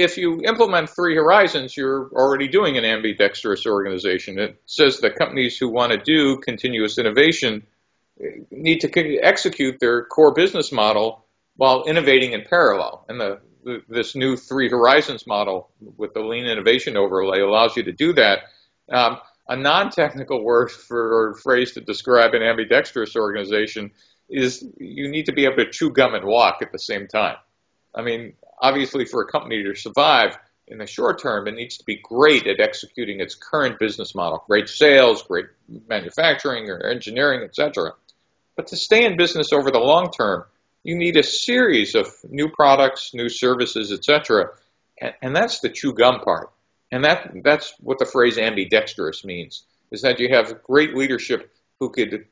if you implement Three Horizons, you're already doing an ambidextrous organization. It says that companies who want to do continuous innovation eh, need to execute their core business model while innovating in parallel. And the, this new Three Horizons model with the lean innovation overlay allows you to do that. Um, a non-technical word for or phrase to describe an ambidextrous organization is you need to be able to chew gum and walk at the same time. I mean, obviously, for a company to survive in the short term, it needs to be great at executing its current business model, great sales, great manufacturing or engineering, etc. But to stay in business over the long term, you need a series of new products, new services, etc. And, and that's the chew gum part. And that that's what the phrase ambidextrous means, is that you have great leadership who could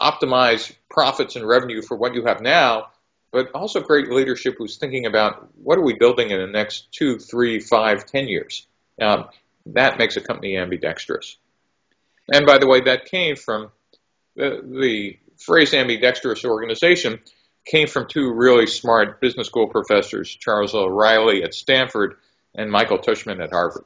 optimize profits and revenue for what you have now, but also great leadership who's thinking about what are we building in the next two, three, five, ten years. Um, that makes a company ambidextrous. And by the way, that came from the, the phrase ambidextrous organization came from two really smart business school professors, Charles O'Reilly at Stanford and Michael Tushman at Harvard.